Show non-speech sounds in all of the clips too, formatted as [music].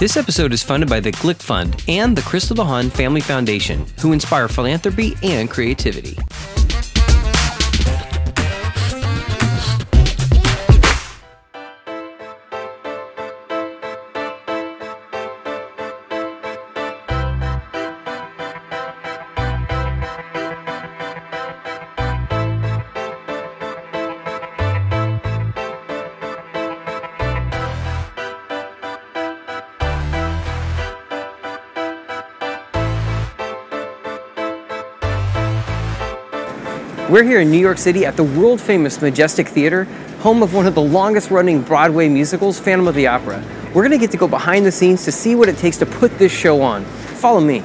This episode is funded by the Glick Fund and the Crystal DeHaan Family Foundation, who inspire philanthropy and creativity. We're here in New York City at the world famous Majestic Theater, home of one of the longest running Broadway musicals, Phantom of the Opera. We're gonna get to go behind the scenes to see what it takes to put this show on. Follow me.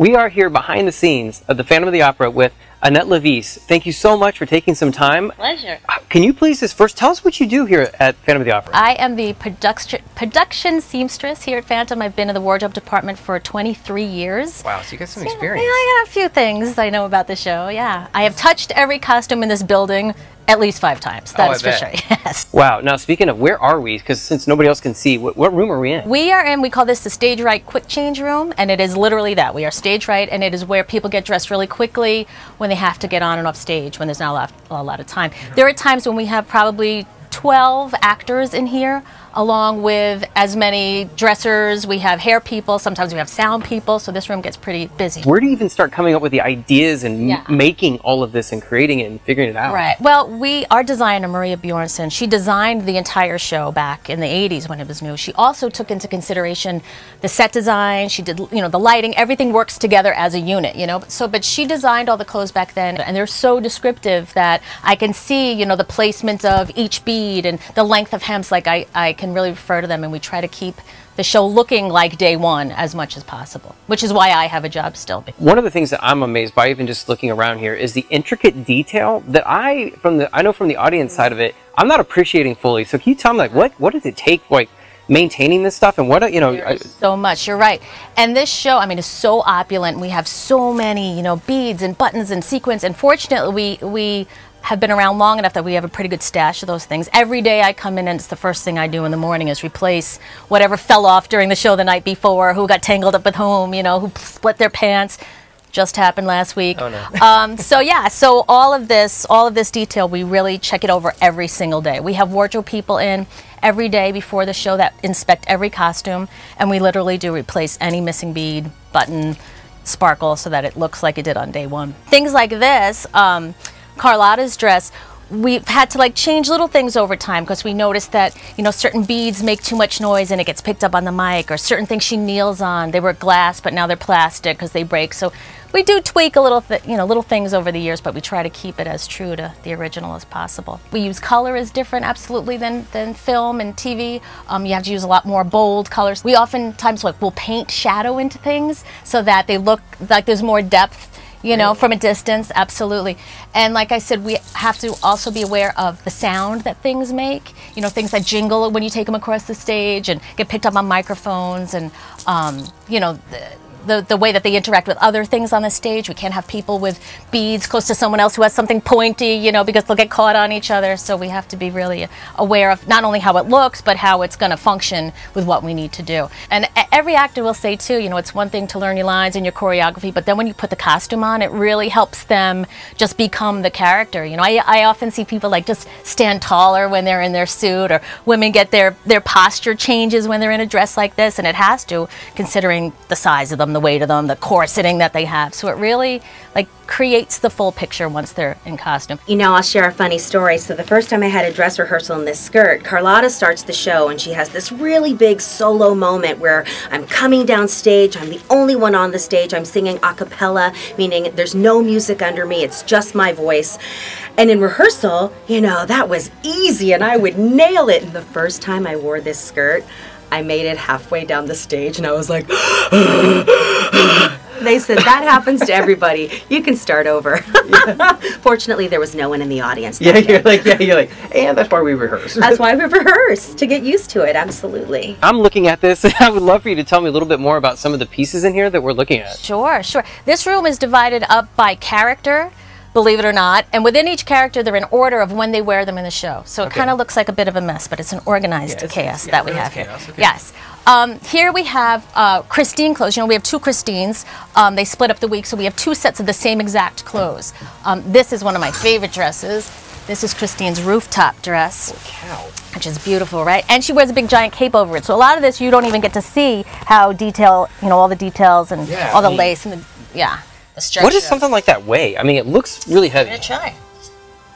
We are here behind the scenes of the Phantom of the Opera with Annette Lovece. Thank you so much for taking some time. Pleasure. Uh, can you please just first tell us what you do here at Phantom of the Opera? I am the production production seamstress here at Phantom. I've been in the wardrobe department for 23 years. Wow, so you got some Yeah, experience. Yeah, I got a few things I know about the show. Yeah, I have touched every costume in this building at least five times. Oh, I That's for bet. sure. [laughs] Yes. Wow. Now, speaking of, where are we? Because since nobody else can see, what, what room are we in? We are in, we call this the stage right quick change room, and it is literally that. We are stage right, and it is where people get dressed really quickly when they have to get on and off stage when there's not a lot, a lot of time. There are times when we have probably 12 actors in here, along with as many dressers. We have hair people, sometimes we have sound people, so this room gets pretty busy. Where do you even start coming up with the ideas and m- Yeah. making all of this and creating it and figuring it out? Right. Well, we our designer Maria Bjornson, she designed the entire show back in the 80s when it was new. She also took into consideration the set design, she did, you know, the lighting, everything works together as a unit, you know. So but she designed all the clothes back then and they're so descriptive that I can see, you know, the placement of each bead and the length of hems like I I can really refer to them and we try to keep the show looking like day 1 as much as possible, which is why I have a job still. One of the things that I'm amazed by, even just looking around here, is the intricate detail that I, from the, I know from the audience side of it, I'm not appreciating fully. So can you tell me, like, what, what does it take, like, maintaining this stuff, and what, you know, I, so much. You're right. And this show, I mean, is so opulent. We have so many, you know, beads and buttons and sequins. And fortunately, we we have been around long enough that we have a pretty good stash of those things. Every day I come in and it's the first thing I do in the morning is replace whatever fell off during the show the night before, who got tangled up with whom, you know, who split their pants. Just happened last week. Oh, no. [laughs] um, so yeah, so all of this, all of this detail, we really check it over every single day. We have wardrobe people in every day before the show that inspect every costume, and we literally do replace any missing bead, button, sparkle, so that it looks like it did on day one. Things like this, um, Carlotta's dress. We've had to like change little things over time because we noticed that you know certain beads make too much noise and it gets picked up on the mic, or certain things she kneels on. They were glass, but now they're plastic because they break. So we do tweak a little, you know, little things over the years, but we try to keep it as true to the original as possible. We use color as different, absolutely, than than film and TV. Um, you have to use a lot more bold colors. We oftentimes like will paint shadow into things so that they look like there's more depth. You know, from a distance, absolutely. And like I said, we have to also be aware of the sound that things make. You know, things that jingle when you take them across the stage and get picked up on microphones, and um, you know. The, the, the way that they interact with other things on the stage. We can't have people with beads close to someone else who has something pointy, you know, because they'll get caught on each other. So we have to be really aware of not only how it looks, but how it's going to function with what we need to do. And every actor will say, too, you know, it's one thing to learn your lines and your choreography, but then when you put the costume on, it really helps them just become the character. You know, I, I often see people like just stand taller when they're in their suit, or women get their, their posture changes when they're in a dress like this, and it has to, considering the size of the weight of them, the corseting that they have. So it really like creates the full picture once they're in costume. You know, I'll share a funny story. So, the first time I had a dress rehearsal in this skirt, Carlotta starts the show and she has this really big solo moment where I'm coming down stage. I'm the only one on the stage. I'm singing a cappella, meaning there's no music under me, it's just my voice. And in rehearsal, you know, that was easy and I would nail it. And the first time I wore this skirt, I made it halfway down the stage and I was like, [gasps] They said that happens to everybody. You can start over. [laughs] Fortunately, there was no one in the audience. that Yeah, day. you're like, yeah, you're like, and that's why we rehearse. That's why we [laughs] rehearse to get used to it. Absolutely. I'm looking at this, [laughs] and I would love for you to tell me a little bit more about some of the pieces in here that we're looking at. Sure, sure. This room is divided up by character, believe it or not, and within each character, they're in order of when they wear them in the show. So it Okay. kind of looks like a bit of a mess, but it's an organized it's- chaos yeah, that we it have here. okay. Yes. Um, here we have uh, Christine clothes. You know, we have two Christines. Um, they split up the week, so we have two sets of the same exact clothes. Um, this is one of my favorite dresses. This is Christine's rooftop dress which is beautiful, right? And she wears a big giant cape over it. So a lot of this you don't even get to see how detail, you know, all the details and Yeah, all the I mean- lace and the yeah. The stretch What does something like that weigh? I mean, it looks really I'm gonna heavy. try.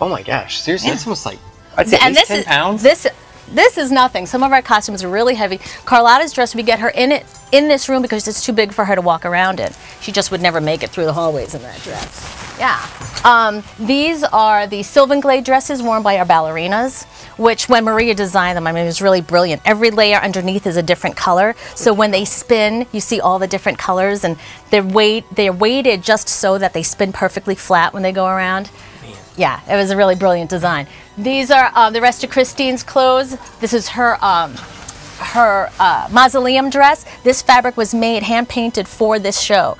Oh my gosh, seriously, Yeah. that's almost like I'd say at and least this ten is pounds. this this is nothing. Some of our costumes are really heavy. Carlotta's dress, we get her in it in this room because it's too big for her to walk around in. She just would never make it through the hallways in that dress. Yeah. Um, these are the Sylvan Glade dresses worn by our ballerinas, which when Maria designed them, I mean, it was really brilliant. Every layer underneath is a different color. So when they spin, you see all the different colors and they're weight they're weighted just so that they spin perfectly flat when they go around. Yeah, it was a really brilliant design. These are uh, the rest of Christine's clothes. This is her um, her uh, mausoleum dress. This fabric was made hand painted for this show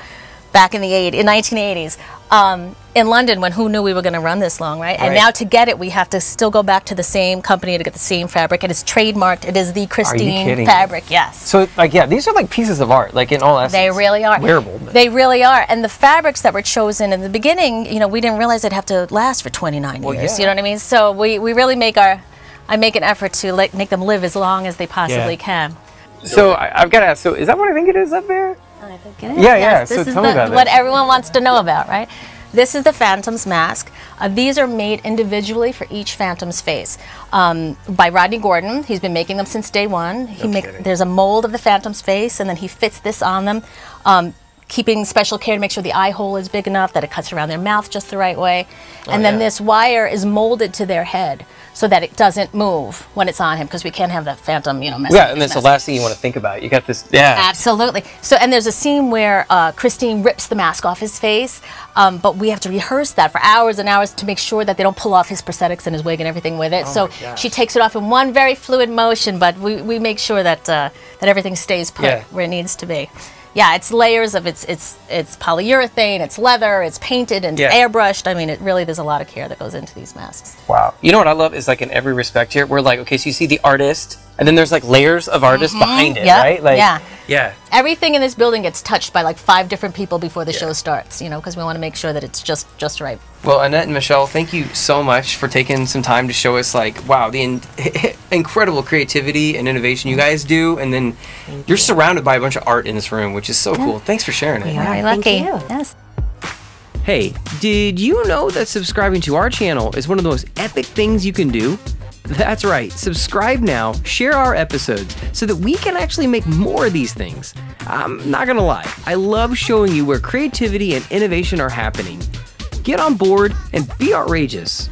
back in the 80, in 1980s um, in London when who knew we were going to run this long, right? And Right. now to get it, we have to still go back to the same company to get the same fabric. It is trademarked. It is the Christine fabric. Yes. so like yeah, these are like pieces of art, like in all essence. They really are. wearable. but- They really are. And the fabrics that were chosen in the beginning, you know, we didn't realize they'd have to last for 29 Well, years. yeah. You know what I mean? So we, we really make our, I make an effort to like, make them live as long as they possibly Yeah. can. so I, I've got to ask. So is that what I think it is up there? I think it is. Yeah, yeah, Yes, so this is tell me the, what this. everyone wants to know about, right? This is the Phantom's mask. Uh, these are made individually for each Phantom's face um, by Rodney Gordon. He's been making them since day one. He make, kidding. there's a mold of the Phantom's face, and then he fits this on them, um, keeping special care to make sure the eye hole is big enough that it cuts around their mouth just the right way. and then Oh, yeah. this wire is molded to their head so that it doesn't move when it's on him because we can't have that Phantom, you know, messing Yeah, and that's the last thing you want to think about. You got this. Yeah. Absolutely. So, and there's a scene where uh, Christine rips the mask off his face, um, but we have to rehearse that for hours and hours to make sure that they don't pull off his prosthetics and his wig and everything with it. so Oh gosh. she takes it off in one very fluid motion, but we, we make sure that uh, that everything stays put Yeah. where it needs to be. Yeah, it's layers of it's it's it's polyurethane, it's leather, it's painted and Yeah. airbrushed. I mean, it really there's a lot of care that goes into these masks. Wow. You know what I love is like in every respect here, we're like, okay, so you see the artist, and then there's like layers of artists mm-hmm. behind it, Yep, right? Like, yeah. Yeah. Everything in this building gets touched by like five different people before the show starts, you know, because we want to make sure that it's just just right. Well, Annette and Michele, thank you so much for taking some time to show us, like, wow, the in- [laughs] incredible creativity and innovation you guys do, and then you're surrounded by a bunch of art in this room, which is so cool. Thanks for sharing it. Yeah. Very thank lucky. you. Yes. Hey, did you know that subscribing to our channel is one of the most epic things you can do? That's right, subscribe now, share our episodes so that we can actually make more of these things. I'm not gonna lie, I love showing you where creativity and innovation are happening. Get on board and be Artrageous.